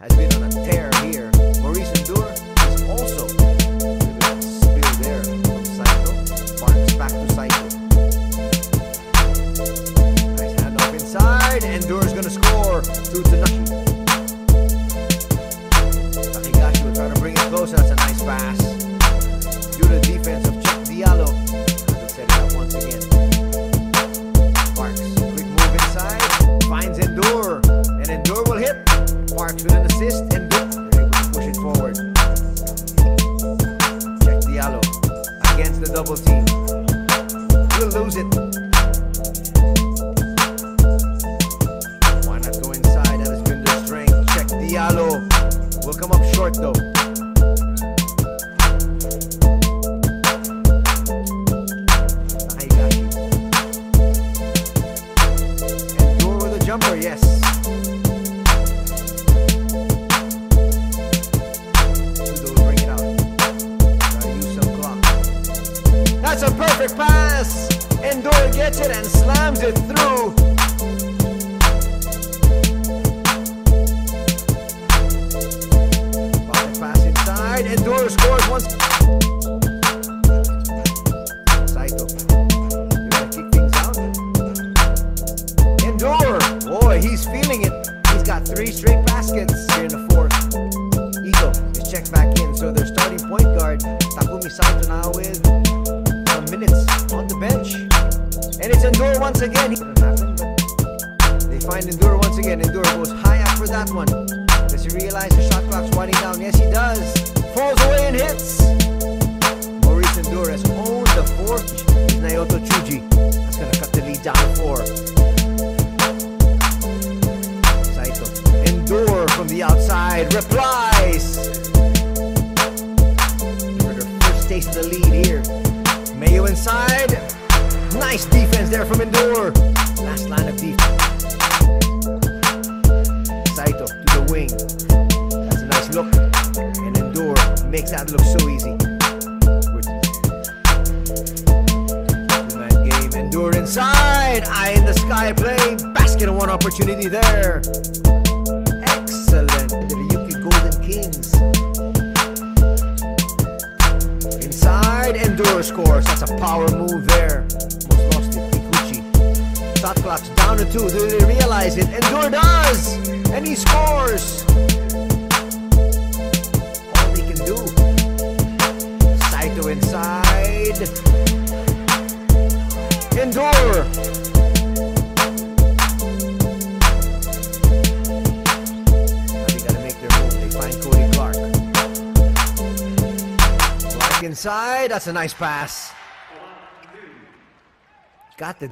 has been on a tear here. Maurice Ndour is also a spill there from Saito. Sparks back to Saito. Nice handoff inside. Ndour's gonna score. To nothing. Takegashi will try to bring it closer. That's a nice pass. Due to the defense of Chuck Diallo. He'll set it up once again. The team. Will lose it. Why not go inside? That has been their strength. Check Diallo. We'll come up short though. Ndour with jumper, yes. That's a pass! Ndour gets it and slams it through. Pocket pass inside. Ndour scores once. Saito. You gotta kick things out. Ndour. Boy, he's feeling it. He's got three straight baskets here in the fourth. Ito is checked back in. So their starting point guard, Takumi Saito now with minutes on the bench. And it's Ndour once again. They find Ndour once again. Ndour goes high up for that one. Does he realize the shot clock's winding down? Yes, he does. Falls away and hits. Maurice Ndour has owned the fourth. Naoto Chuji. That's gonna cut the lead down to four. Saito. Ndour from the outside. Replies. Give her first taste of the lead here. Mayo inside. Nice defense there from Ndour. Last line of defense. Saito to the wing. That's a nice look. And Ndour makes that look so easy. Two-man game. Ndour inside. Eye in the sky play. Basket on one opportunity there. Inside. Ndour scores. That's a power move there. Almost lost it. Kikuchi. Shot clock's down to two. Do they realize it? Ndour does! And he scores! All he can do. Saito inside. Ndour! Inside. That's a nice pass. Got the